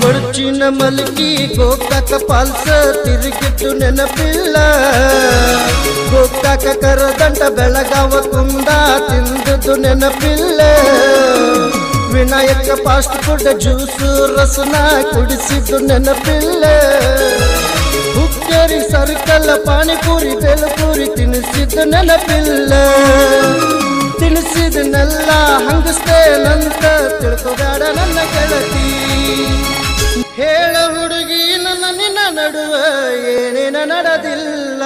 ಕೊಡುಚಿನ ಮಲ್ಕಿ ಗೋಕಾಕ ಪಾಲ್ಸ ತಿರುಗಿಟ್ಟು ನೆನಪಿಲ್ಲ. ಗೋಕಾಕ ಕರದಂಡ ಬೆಳಗಾವ ಕುಂದ ತಿಂದದ್ದು ನೆನಪಿಲ್ಲ. ವಿನಾಯಕ ಫಾಸ್ಟ್ ಫುಡ್ ಜ್ಯೂಸು ರಸನ ಕುಡಿಸಿದ್ದು ನೆನಪಿಲ್ಲ. ಹುಕ್ಕೇರಿ ಸರ್ಕಲ್, ಪಾನಿಪುರಿ ಬೇಲಪುರಿ ತಿನ್ನಿಸಿದ್ದು ನೆನಪಿಲ್ಲ. ತಿನ್ನಿಸಿದನ್ನೆಲ್ಲ ಹಂಗಸ್ತೇನಂತ ತಿಳ್ಕೊಬೇಡ ನನ್ನ ಗೆಳತಿ. ಹೇಳ ಹುಡುಗಿ, ನನ್ನ ನಿನ್ನ ನಡುವ ಏನೇನ ನಡೆದಿಲ್ಲ.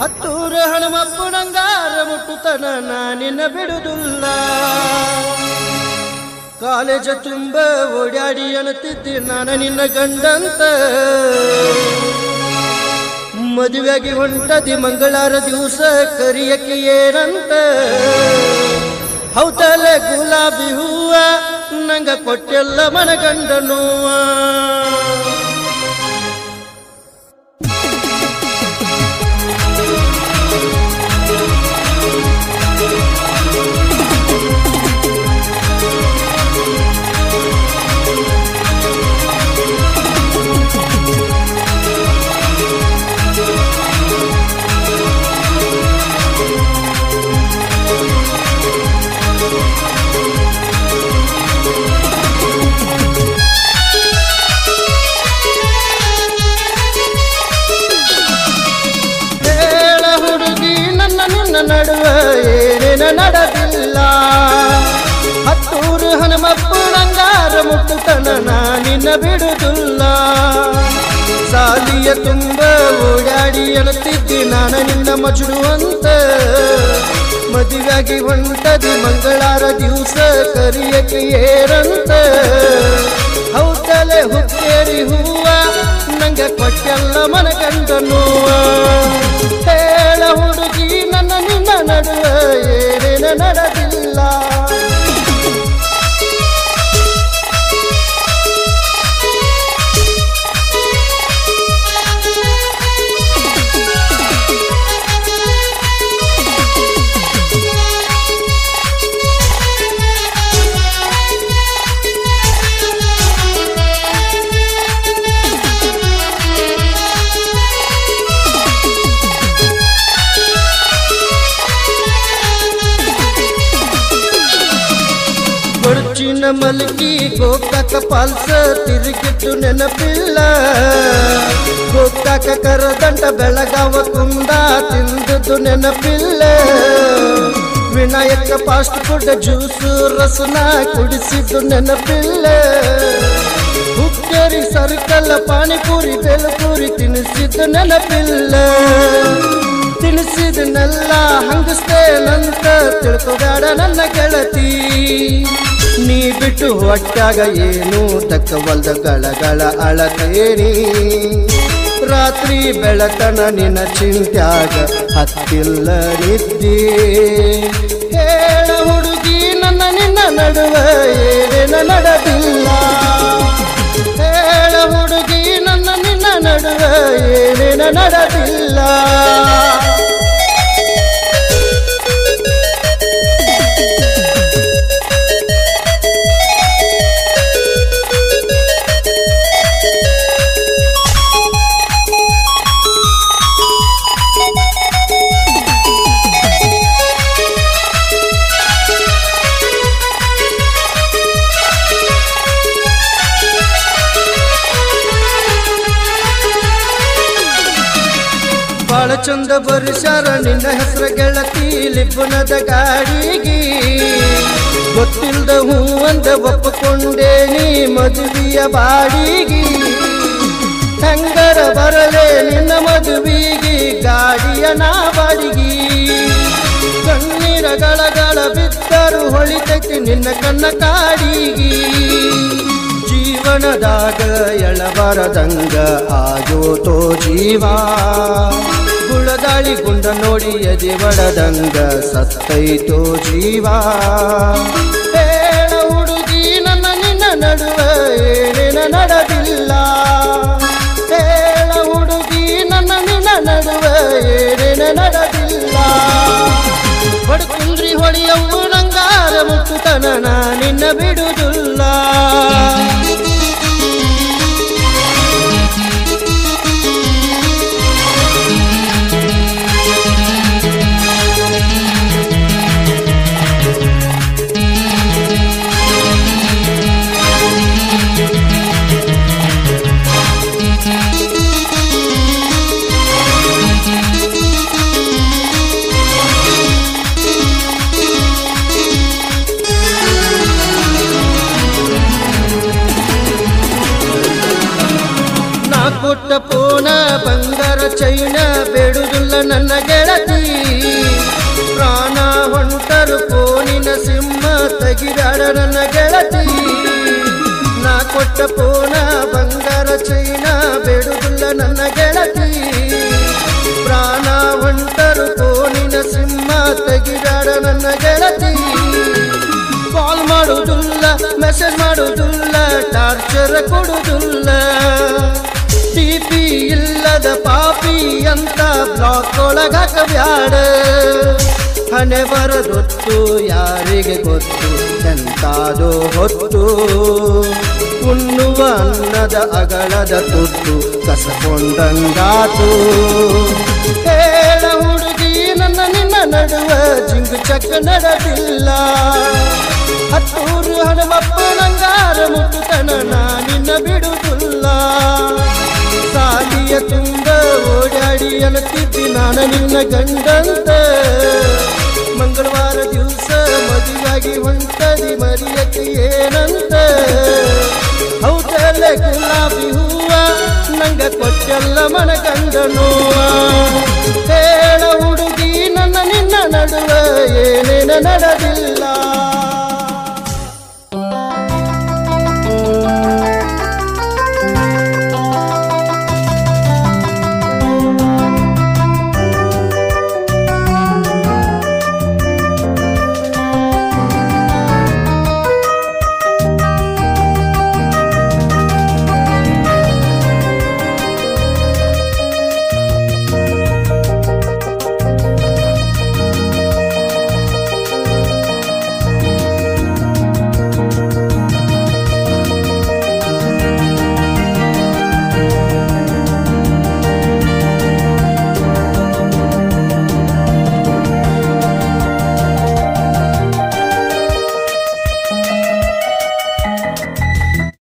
ಹತ್ತೂರ ಹಣಮಪ್ಪನಂಗಾರ ಮುಟ್ಟುತನ ನಾನಿನ್ನ ಬಿಡುದಿಲ್ಲ ಕಾಲೇಜ ತುಂಬ ಓಡಾಡಿ ಅನ್ನುತ್ತಿದ್ದೆ ನಾನು ನಿನ್ನ ಗಂಡಂತ. ಮದುವೆಗೆ ಹೊಂಟದಿ ಮಂಗಳಾರ ದಿವಸ ಕರಿಯಕ್ಕೆ ಏನಂತ. ಹೌದಲ್ಲ ಗುಲಾಬಿ ಹೂವ? ನಂಗ ಕೊಟ್ಟೆಲ್ಲ ಮನಗಂಡ ಹನುಮಪ್ಪನಂಗಾರ ನಿನ್ನ ನಾನಿನ್ನ ಬಿಡುದಿಲ್ಲ ಸಾಲಿಯ ತುಂಬ ಓಡಾಡಿ ಎಳುತ್ತಿದ್ದಿ ನಾನು ನಿನ್ನ ಮಜುಡುವಂತ. ಮದುವೆಗೆ ಹೊಂಟದಿ ಮಂಗಳಾರ ದಿವಸ ಕರಿಯಕ್ಕೆ ಏರಂತ. ಹೌದಲೆ ಹುಕ್ಕೇರಿ ಹೂವ, ನಂಗೆ ಕೊಟ್ಟೆಲ್ಲ ಮನಗಂಡ ನೋವ ಹೇಳ ಹುಡುಗಿ, ನನ್ನ ನಿನ್ನ ನಡುವ ಏನೇನ ನಡೆದಿಲ್ಲ ಕೊಡುಚಿನ ಮಲಗಿ ಗೋಕಾಕ ಪಾಲ್ಸ ತಿರುಗಿಟ್ಟು ನೆನಪಿಲ್ಲ. ಗೋಕಾಕ ಕರದಂಡ ಬೆಳಗಾವ ಕುಂದ ತಿಂದದ್ದು ನೆನಪಿಲ್ಲ. ವಿನಾಯಕ ಫಾಸ್ಟ್ ಫುಡ್ ಜ್ಯೂಸು ರಸನ ಕುಡಿಸಿದ್ದು ನೆನಪಿಲ್ಲ. ಹುಕ್ಕರಿ ಸರ್ಕಲ್ ಪಾನಿಪುರಿ ಬೆಲಪೂರಿ ತಿನ್ನಿಸಿದ್ದು ನೆನಪಿಲ್ಲ. ತಿನ್ನಿಸಿದನ್ನೆಲ್ಲ ಹಂಗಸ್ತೇನಂತ ತಿಳ್ಕೊಬೇಡ ನನ್ನ ಗೆಳತಿ. ನೀ ಬಿಟ್ಟು ಒಟ್ಟಾಗ ಏನು ತಕ್ಕವಲ್ದ ಗಳಗಳ ಅಳತೇನಿ ರಾತ್ರಿ ಬೆಳಕನ ನಿನ್ನ ಚಿಂತ್ಯಾಗ ಹತ್ತಿಲ್ಲ ನಿದ್ದಿ ಹೇಳ ಹುಡುಗಿ, ನನ್ನ ನಿನ್ನ ನಡುವ ಏನೇನ ನಡೆದಿಲ್ಲ? ಹೇಳ ಹುಡುಗಿ, ನನ್ನ ನಿನ್ನ ನಡುವ ಏನೇನ ನಡೆದಿಲ್ಲ? ಬಾಳ ಬರುಷರ ನಿನ್ನ ಹೆಸರ ಗೆಳತಿ ಲಿಪುನದ ಗಾಡಿಗೆ ಗೊತ್ತಿಲ್ದ ಹೂ ಅಂದ ಒಪ್ಪಿಕೊಂಡೆ ನೀ ಮದುವೆಯ ಬಾಡಿಗೆ. ಹೆಂಗರ ಬರಲೆ ನಿನ್ನ ಮದುವೆಗೆ ಗಾಡಿಯ ನಾ ಬಾಡಿಗೆ ಕಣ್ಣೀರ ಗಳಗಳ ಬಿದ್ದರು ಹೊಳಿತೈತಿ ನಿನ್ನ ಕಣ್ಣ ಕಾಡಿಗೆ. ಜೀವನದಾಗ ಎಳಬರದಂಗ ಆಗೋತೋ ಜೀವ. ಗುಳದಾಳಿ ಗುಂಡ ನೋಡಿ ಸತ್ತೈ ಬಡದಂಗ ಸತ್ತೈತೋ ಜೀವ. ಹೇಳ ಹುಡುಗಿ, ನನ್ನ ನಿನ್ನ ನಡುವ ಏನೇನ ನಡೆದಿಲ್ಲ. ಹೇಳ ಹುಡುಗಿ, ನನ್ನ ನಿನ್ನ ನಡುವ ಏನೇನ ನಡೆದಿಲ್ಲ. ಬಡಕುಂದ್ರಿ ಹೊಳೆಯವು ನಂಗಾರ ಮುಟ್ಟುತನ ನಿನ್ನ ಬಿಡುದಿಲ್ಲ ಬಂಗಾರ ಚೈನ ಬೇಡುದಿಲ್ಲ ನನ್ನ ಗೆಳತಿ. ಪ್ರಾಣ ಹೊಂಟರು ಫೋನಿನ ಸಿಂಹ ತೆಗಿದಾಡ ನನ್ನ ಗೆಳತಿ. ನಾ ಕೊಟ್ಟ ಪೋನ ಬಂಗಾರ ಚೈನ ಬೇಡುದಿಲ್ಲ ನನ್ನ ಗೆಳತಿ. ಪ್ರಾಣ ಹೊಂಟರು ಪೋನಿನ ಸಿಂಹ ತೆಗಿದಾಡ ನನ್ನ ಗೆಳತಿ. ಕಾಲ್ ಮಾಡುವುದಿಲ್ಲ ಮೆಸೇಜ್ ಮಾಡುವುದಿಲ್ಲ ಟಾರ್ಚರ್ ಕೊಡುವುದಿಲ್ಲ ಟಿಪಿ ಇಲ್ಲದ ಪಾಪಿ ಅಂತ ಬ್ಲಾಕ್ ಒಳಗಾಕ ಬ್ಯಾಡ ಹಣೆ ಬರದೊತ್ತು ಯಾರಿಗೆ ಗೊತ್ತು? ಎಂತಾದೋ ಹೊತ್ತು. ಉಣ್ಣುವ ಅನ್ನದ ಅಗಳದ ತುತ್ತು ಕಸಕೊಂಡಂಗಾತು. ಹೇಳ ಹುಡುಗಿ, ನನ್ನ ನಿನ್ನ ನಡುವ ಜಿಂಗು ಚಕ್ಕ ನಡೆದಿಲ್ಲ. ಹತ್ತೂರು ಹಣಮಪ್ಪ ನಂಗಾರ ಮುಟ್ಟುತನ ನಿನ್ನ ಬಿಡುವುದಿಲ್ಲ. ಅಲತಿದ್ದಿ ನಾನು ನಿನ್ನ ಗಂಡಂತ. ಮಂಗಳವಾರ ದಿವಸ ಮದುವಾಗಿ ಹೊಂಟದಿ ಮರಿಯಕ್ಕೆ ಏನಂತ. ಹೌದಲ್ಲೇ ಗುಲಾಬಿ ಹೂವ, ನಂಗ ಕೊಟ್ಟೆಲ್ಲ ಮನ ಕಂಡನುವ ಹೇಳ ಹುಡುಗಿ, ನನ್ನ ನಿನ್ನ ನಡುವ ಏನೇನ ನಡೆದಿಲ್ಲ.